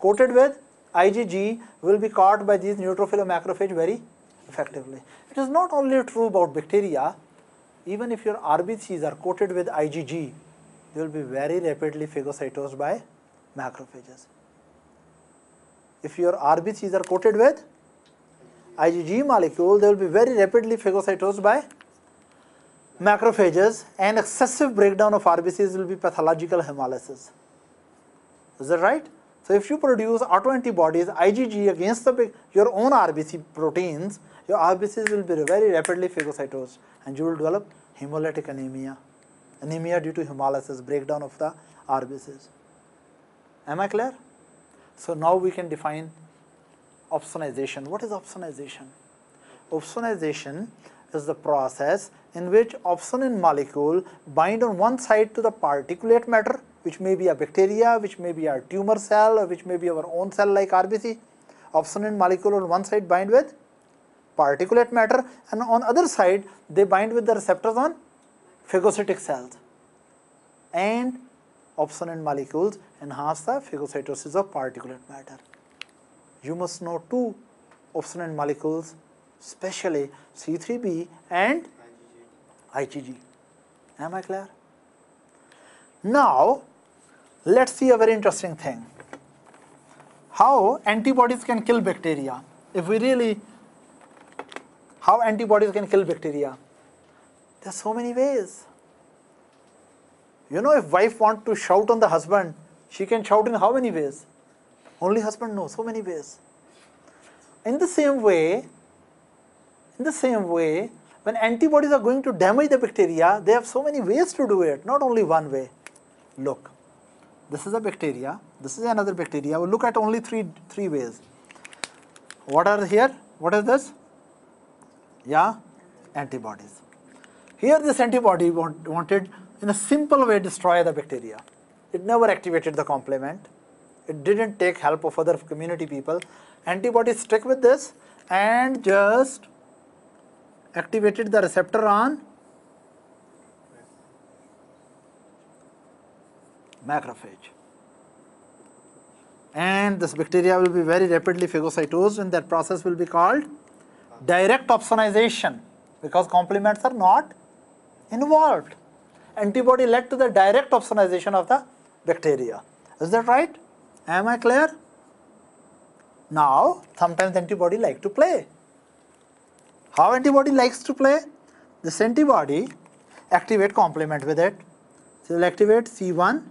coated with IgG will be caught by these neutrophil macrophage very effectively. It is not only true about bacteria, even if your RBCs are coated with IgG, they will be very rapidly phagocytosed by macrophages. If your RBCs are coated with IgG molecule, they will be very rapidly phagocytosed by macrophages and excessive breakdown of RBCs will be pathological hemolysis. Is that right? So if you produce autoantibodies IgG against the, your own RBC proteins, your RBCs will be very rapidly phagocytosed and you will develop hemolytic anemia, anemia due to hemolysis, breakdown of the RBCs. Am I clear? So now we can define opsonization. What is opsonization? Opsonization is the process in which opsonin molecule bind on one side to the particulate matter which may be a bacteria, which may be a tumor cell which may be our own cell like RBC. Opsonin molecule on one side bind with particulate matter and on other side they bind with the receptors on phagocytic cells and opsonin molecules enhance the phagocytosis of particulate matter. You must know two opsonin molecules especially C3b and IgG. Am I clear? Now, let us see a very interesting thing. How antibodies can kill bacteria. If we really, how antibodies can kill bacteria. There are so many ways. You know, if wife want to shout on the husband, she can shout in how many ways? Only husband knows, so many ways. In the same way, in the same way, when antibodies are going to damage the bacteria, they have so many ways to do it, not only one way. Look, this is a bacteria, this is another bacteria. We'll look at only three, three ways. What are here? What is this? Yeah, antibodies. Here this antibody want, wanted in a simple way destroy the bacteria. It never activated the complement. It didn't take help of other community people. Antibodies stick with this and just activated the receptor on macrophage. And this bacteria will be very rapidly phagocytosed and that process will be called direct opsonization because complements are not involved. Antibody led to the direct opsonization of the bacteria. Is that right? Am I clear? Now, sometimes antibody like to play. How antibody likes to play? This antibody activate complement with it. So, will activate C1,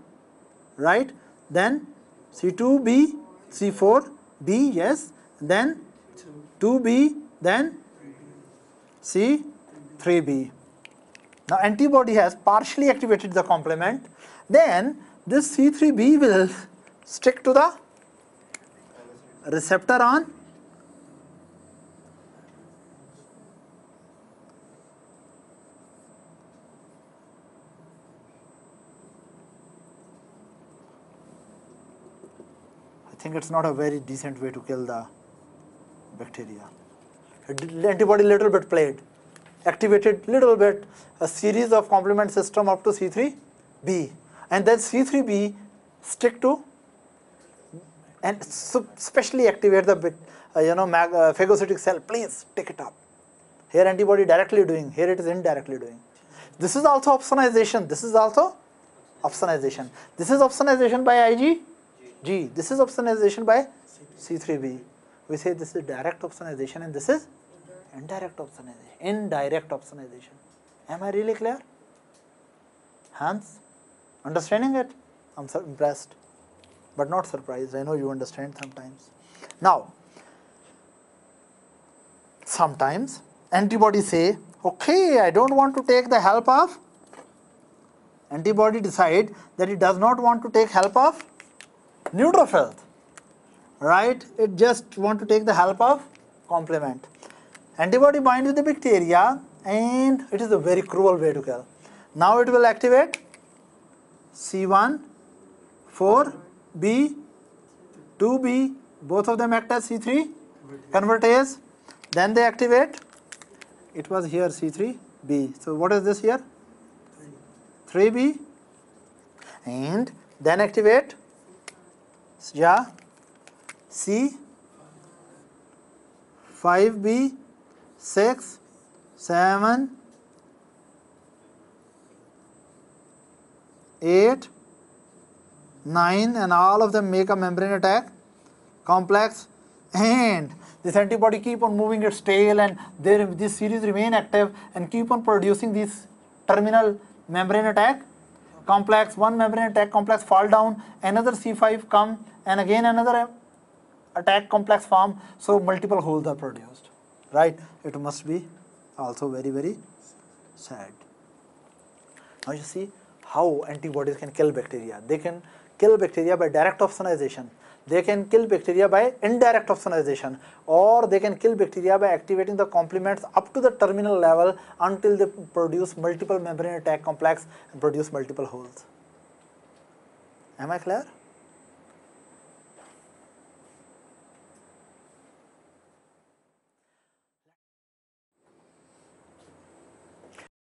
right? Then C2B, C4B, yes. Then 2B, then C3B. Now antibody has partially activated the complement. Then this C3B will stick to the receptor on think it's not a very decent way to kill the bacteria. Antibody little bit played, activated little bit a series of complement system up to C3b and then C3b stick to and specially activate the uh, you know mag, uh, phagocytic cell. Please take it up. Here antibody directly doing here it is indirectly doing. This is also opsonization. This is also opsonization. This is opsonization by ig G. This is opsonization by C3b. We say this is direct opsonization and this is indirect opsonization. Indirect opsonization. Am I really clear? Hans? Understanding it? I'm impressed, but not surprised. I know you understand sometimes. Now, sometimes antibodies say, okay, I don't want to take the help of, antibody decide that it does not want to take help of neutrophils, right? It just want to take the help of complement. Antibody bind with the bacteria and it is a very cruel way to kill. Now it will activate C1, 4, B, 2B, both of them act as C3 convertase. Then they activate, it was here C3B. So what is this here? 3B and then activate yeah C, 5B, 6, 7, 8, 9 and all of them make a membrane attack complex and this antibody keep on moving its tail and there this series remain active and keep on producing this terminal membrane attack complex one membrane attack complex fall down another C5 come and again another attack complex form. So multiple holes are produced right? It must be also very very sad. Now you see how antibodies can kill bacteria. They can kill bacteria by direct opsonization they can kill bacteria by indirect opsonization or they can kill bacteria by activating the complements up to the terminal level until they produce multiple membrane attack complex and produce multiple holes. Am I clear?